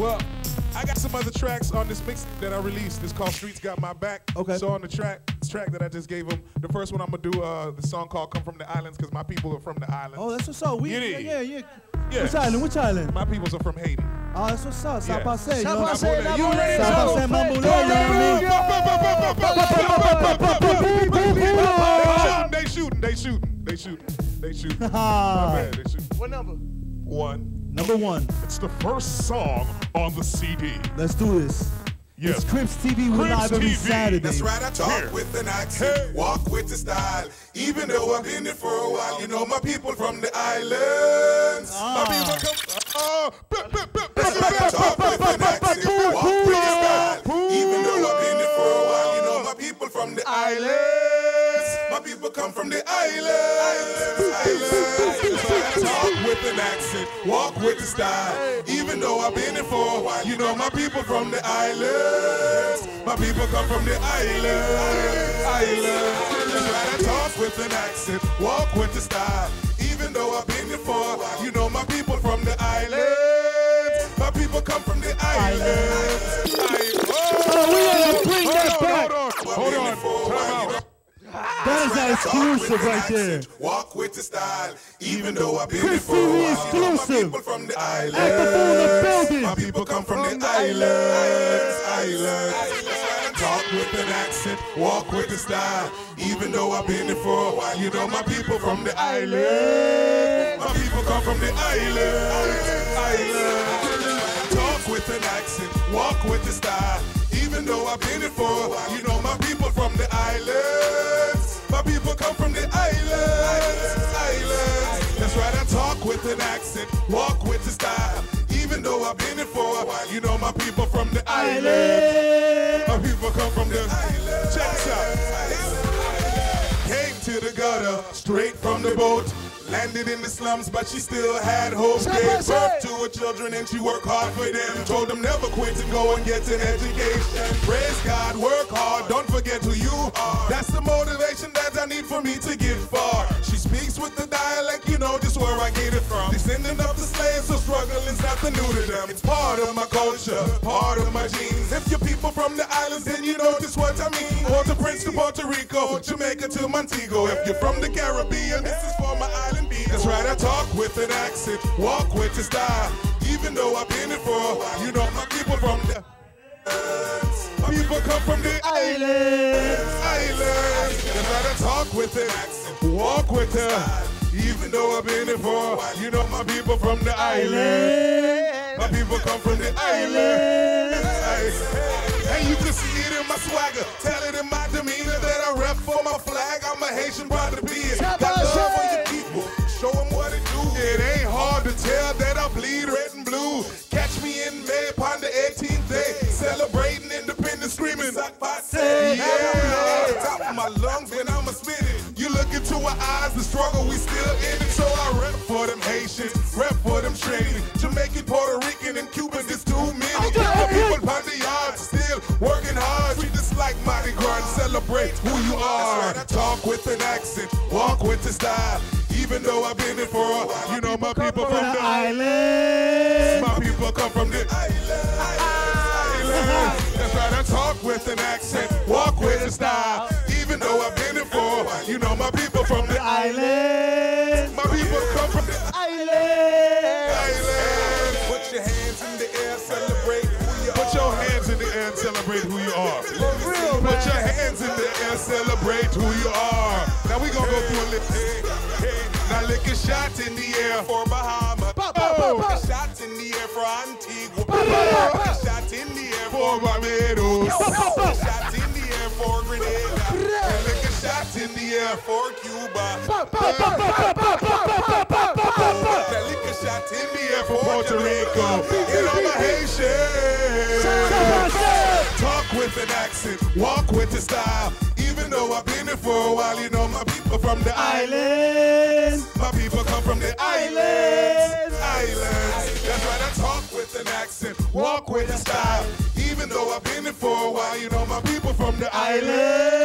Well, I got some other tracks on this mix that I released. It's called Streets Got My Back. Okay. So on the track, track that I just gave them, the first one I'm gonna do uh, the song called "Come From the Islands" because my people are from the islands. Oh, that's what's up. We, yeah, yeah, yeah. Yeah. Which island? Which island? My peoples are from Haiti. Oh, that's what's up. Yeah. South Passe, you know? South Passe, You ready? South Passe, Mambo, you know what I mean? They shooting, they shooting, they shooting, they shooting. My Ha. bad, they shooting. What number? One. Number one. It's the first song on the CD. Let's do this. Yes. It's KribTV. We're Crips live every TV. Saturday. That's right, I talk Here. with an accent, Hey. walk with the style. Even though I've been there for a while, you know my people from the islands. My ah. people come. With an accent, walk with the style. Even though I've been there for a while, you know my people from the islands. My people come from the islands. Islands. Right, I talk with an accent, walk with the style. Even though I've been there for a while, you know my people from the islands. Exclusive right there. Walk with the style, even though I've been Chris here for a while. You know my people from the islands. At the phone, building. My people come from, the islands, islands. Talk with an accent, walk with the style. Even though I've been here for a while, you know my people from the islands. My people come from the islands, islands. Talk with an accent, walk with the style. Even though I've been here for a while, you know my people from the islands. With an accent, walk with the style. Even though I've been here for a while, you know my people from the islands. My people come from the islands. Check this out. Came to the gutter, straight from the boat. Landed in the slums, but she still had hope. Gave birth to her children and she worked hard for them. Told them never quit and go and get an education. Praise God, work hard, don't forget who you are. That's the motivation that I need for me to get far. Speaks with the dialect, you know just where I get it from. Descendant of the slaves, so struggling is nothing new to them. It's part of my culture, part of my genes. If you're people from the islands, then you know just what I mean. Port-au-Prince to Puerto Rico, Jamaica to Montego. If you're from the Caribbean, this is for my island people. That's right, I talk with an accent, walk with the style. Even though I've been it for a while, you know my people from the people come from the islands, islands. Talk with accent, walk with her. Even though I've been it for you know my people from the island. My people come from the islands. And you can see it in my swagger, tell it in my demeanor that I rep for my flag. I'm a Haitian proud to be our eyes, the struggle we still in it. So I rep for them Haitians, rep for them Trini, Jamaican, Puerto Rican, and Cuban. There's too many. The people on the yard still working hard. Treat this like Mardi Gras celebrate who you are. Talk with an accent, walk with the style. Even though I've been it for a while, you know my people from the island. my people come from the island. That's right, I talk with an accent, Island. My people come from the Island. island. Put your hands in the air, celebrate who you Put your hands in the air and celebrate who you are. Put your hands in the air, celebrate who you are. Now we gonna go through a list. Hey, hey, now lick a shot in the air for Bahamas. Oh. Lick a shot in the air for Antigua. Lick a shot in the air for Barbados. Lick a shot in the air for Grenada. And lick a shot in the air for Cuba. Now lick a shot in the air for Puerto Rico. Get on my Haitian. Talk with an accent, walk with the style. Even though I've been here for a while, you know my people from the island. Island. My people come from the islands. Islands. That's right, I talk with an accent, walk with a style. Even though I've been here for a while, you know my people from the islands.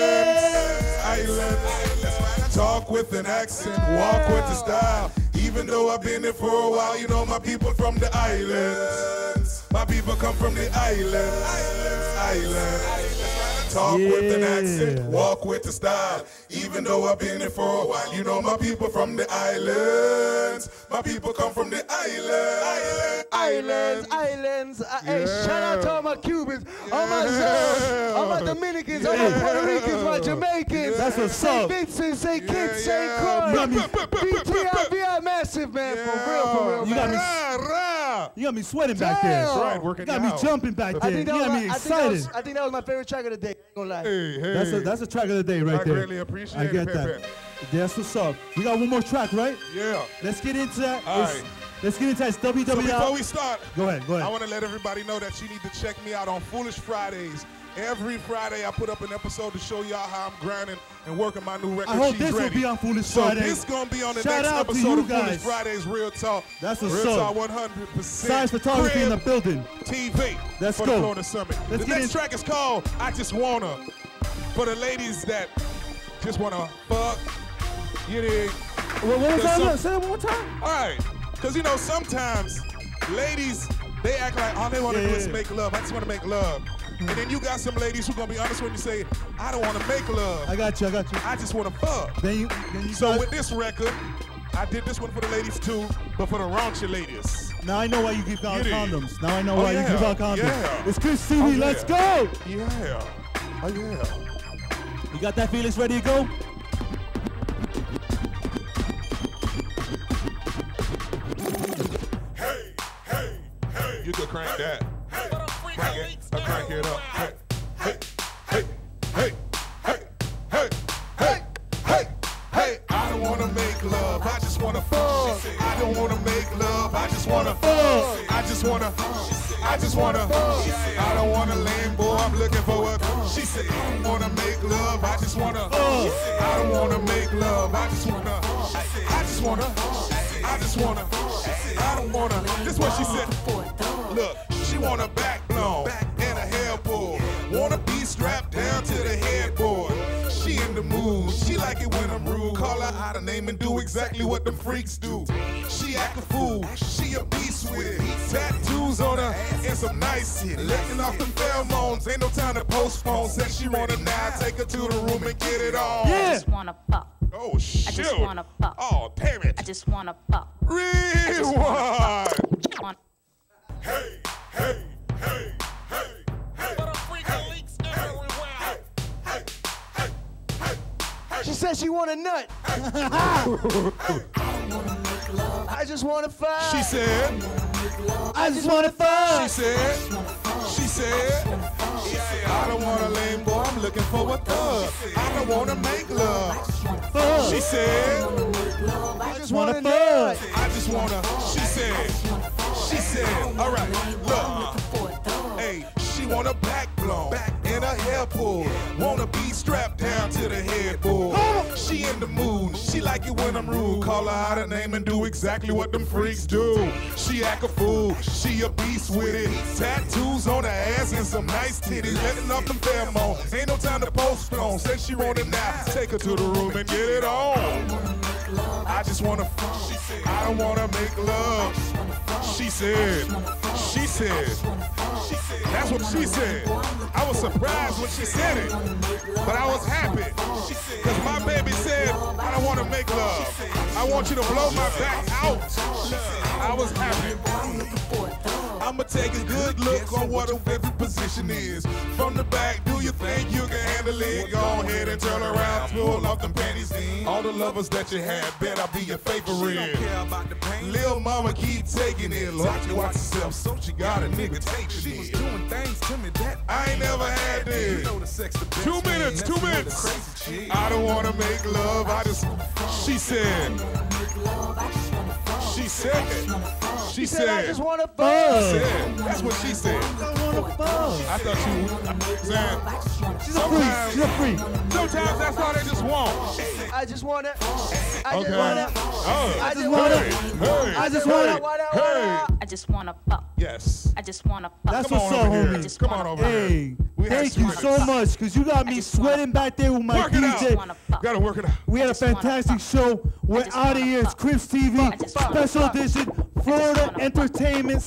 Islands. Islands. Talk with an accent, walk with a style. Even Even though I've been here for a while, you know my people from the islands. My people come from the islands. Islands, islands. Talk with an accent, walk with the style. Even though I've been here for a while, you know my people from the islands. My people come from the islands. Islands, islands. Uh, Hey, shout out to all my Cubans, all my Zos, all my Dominicans, all my Puerto Ricans, my Jamaicans. That's what's St. up. Vincent, St. Kitts, St. yeah. Croix. got me- BTI, VI massive, man. For real, for real, You got man. me- Rah, rah. You got me sweating back there. Damn. Right, working You got me out. jumping back I there. You think, that was got my, me I, think that was, excited. I think that was my favorite track of the day. I ain't gonna lie. Hey, hey. That's a that's a track of the day right I there. greatly appreciate I it, get Pepe. that. That's what's up. We got one more track, right? Yeah. Let's get into that. All It's- right. Let's get into that. It's So before WWL. we start, Go ahead, go ahead. I want to let everybody know that you need to check me out on Foolish Fridays. Every Friday, I put up an episode to show y'all how I'm grinding and working my new record. I hope She's this will be on Foolish so Friday. this gonna be on the Shout next out to episode you of Foolish. Fridays Real Talk. That's what's Real up. Talk 100. percent Science photography in the building. TV. Let's for go. the Florida Summit. Let's the next in- track is called "I Just Wanna." For the ladies that just wanna fuck, you dig? What, what was that? some- Say that one more time. All right, because you know sometimes ladies they act like all they want to Yeah, do yeah, is make love. I just want to make love, and then you got some ladies who gonna be honest when you say I don't want to make love. I got you. I got you. I just want to fuck. Then you. Then you So with this record, I did this one for the ladies too, but for the raunchy ladies. now I know why you give out Get it. condoms. Now I know Oh, why yeah, you give out condoms. yeah. It's KribTV. Oh, Let's go. Yeah. Oh yeah. You got that, Felix? Ready to go? Hey, hey, hey. You could crank that. Don't wanna make love. I just wanna fuck. I just wanna. I just wanna. I don't wanna lame boy. I'm looking for what she said. I don't wanna make love. I just wanna. I don't wanna make love. I just wanna. I just wanna. I just wanna. I don't wanna. This what she said. Look, she want a back blown and a hair pulled. Wanna be strapped down to the headboard. She in the mood. She like it when I'm rude. Call her out a name and do exactly what them freaks do. She act a fool. She a beast with it. Tattoos on her and some nice shit. Licking off them pheromones. Ain't no time to postpone. Said she wanna now take her to the room and get it on. Yeah. I just wanna fuck. Oh shit. I just wanna fuck. Oh damn it. I just wanna fuck. Rewind. Hey, hey, hey, Said she want a nut. I just want to fuck. She said. I just want to fuck. She said, she said, I don't want a lame boy, I'm looking for a thug. I don't want to make love. Fuck. She said, I just wanna want a fuck. I just want to, she said, she said, all right, look, hey, she want a back blown and hair pulled. Want to be strapped down to the headboard. She in the mood, she like it when I'm rude. Call her out her name and do exactly what them freaks do. She act a fool, she a beast with it. Tattoos on her ass and some nice titties. Letting off them pheromones. Ain't no time to postpone. Said she want it now. Take her to the room and get it on. I just wanna fuck. I don't wanna make love. She said. She said. That's what she said. I was surprised when she said it, but I was happy. Cause my baby said, I don't wanna make love. I want you to blow my back out. I was happy. I'ma take a good look on what every position is. From the back, do you think you can handle it? Go ahead and turn around, pull off them panties. All the lovers that you had, bet I'll be your favorite. Lil mama keep taking it. Watch you watch yourself, so she got a nigga taking She was doing things to me that I ain't never had this. know the sex the best, Two minutes, two minutes. I don't wanna make love, I just, she said, she said, she She said I just want to fuck. Fuck. said, that's what she said. I want to fuck. I thought you, saying, She's a freak. She's a freak. sometimes that's all they just want. I just want to. I Okay. Oh. just want to. Oh, I just wanna- hey, hey, I just wanna- Wanna, hey. wanna. I just wanna fuck. Yes. I just wanna fuck. That's Come what's on up, over homie. Come on over here. Hey, We thank you some- so much, because you got me just wanna sweating back there with my Work. DJ. Gotta work it out. We had a fantastic show. We're just out of here. It's fuck. KribTV, I just wanna special fuck. edition, Florida. Entertainment.